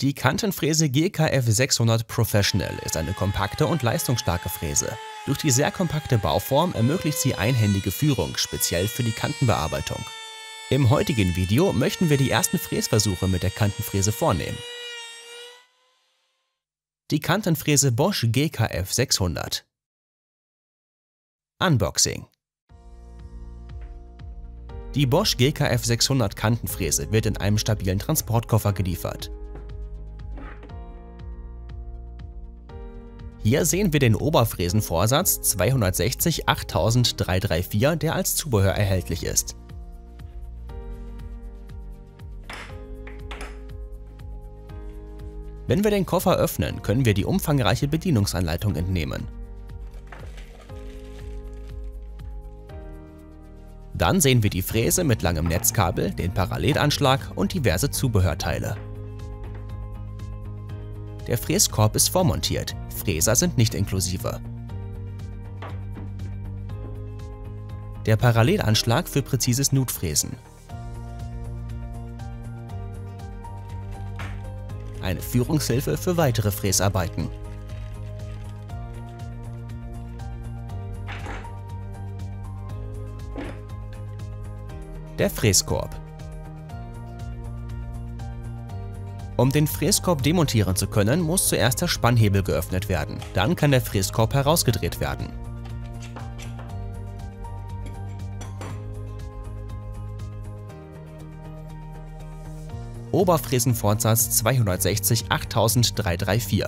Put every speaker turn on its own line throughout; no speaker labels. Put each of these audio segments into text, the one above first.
Die Kantenfräse GKF 600 Professional ist eine kompakte und leistungsstarke Fräse. Durch die sehr kompakte Bauform ermöglicht sie einhändige Führung, speziell für die Kantenbearbeitung. Im heutigen Video möchten wir die ersten Fräsversuche mit der Kantenfräse vornehmen. Die Kantenfräse Bosch GKF 600 Unboxing Die Bosch GKF 600 Kantenfräse wird in einem stabilen Transportkoffer geliefert. Hier sehen wir den Oberfräsenvorsatz 260 8334, der als Zubehör erhältlich ist. Wenn wir den Koffer öffnen, können wir die umfangreiche Bedienungsanleitung entnehmen. Dann sehen wir die Fräse mit langem Netzkabel, den Parallelanschlag und diverse Zubehörteile. Der Fräskorb ist vormontiert, Fräser sind nicht inklusive. Der Parallelanschlag für präzises Nutfräsen. Eine Führungshilfe für weitere Fräsarbeiten. Der Fräskorb Um den Fräskorb demontieren zu können, muss zuerst der Spannhebel geöffnet werden. Dann kann der Fräskorb herausgedreht werden. Oberfräsenfortsatz 260 8334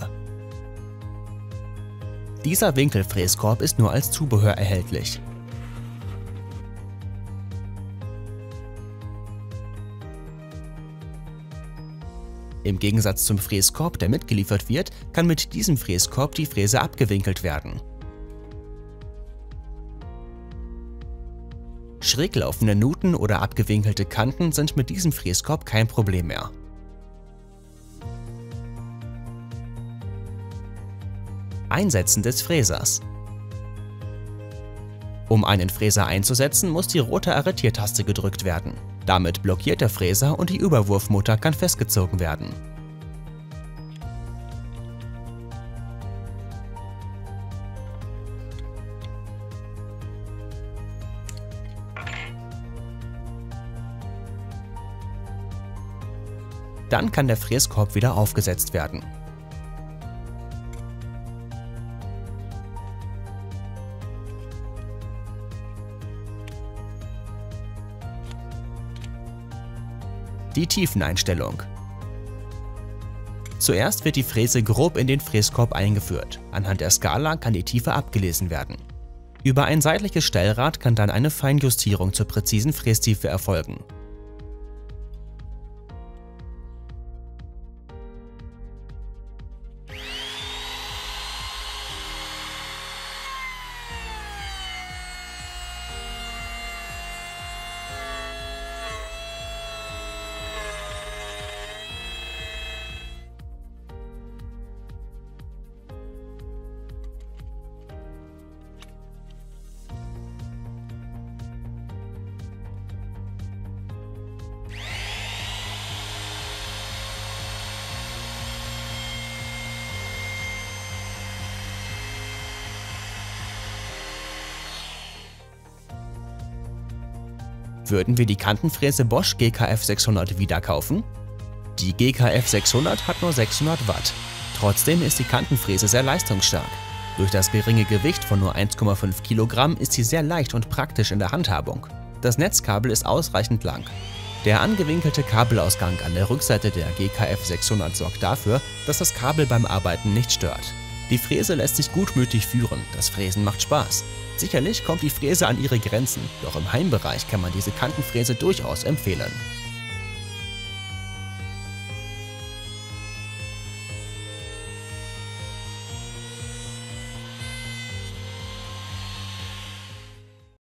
Dieser Winkelfräskorb ist nur als Zubehör erhältlich. Im Gegensatz zum Fräskorb, der mitgeliefert wird, kann mit diesem Fräskorb die Fräse abgewinkelt werden. Schräg laufende Nuten oder abgewinkelte Kanten sind mit diesem Fräskorb kein Problem mehr. Einsetzen des Fräsers Um einen Fräser einzusetzen, muss die rote Arretiertaste gedrückt werden. Damit blockiert der Fräser und die Überwurfmutter kann festgezogen werden. Dann kann der Fräskorb wieder aufgesetzt werden. Die Tiefeneinstellung. Zuerst wird die Fräse grob in den Fräskorb eingeführt. Anhand der Skala kann die Tiefe abgelesen werden. Über ein seitliches Stellrad kann dann eine Feinjustierung zur präzisen Frästiefe erfolgen. Würden wir die Kantenfräse Bosch GKF 600 wieder kaufen? Die GKF 600 hat nur 600 Watt. Trotzdem ist die Kantenfräse sehr leistungsstark. Durch das geringe Gewicht von nur 1,5 Kilogramm ist sie sehr leicht und praktisch in der Handhabung. Das Netzkabel ist ausreichend lang. Der angewinkelte Kabelausgang an der Rückseite der GKF 600 sorgt dafür, dass das Kabel beim Arbeiten nicht stört. Die Fräse lässt sich gutmütig führen, das Fräsen macht Spaß. Sicherlich kommt die Fräse an ihre Grenzen, doch im Heimbereich kann man diese Kantenfräse durchaus empfehlen.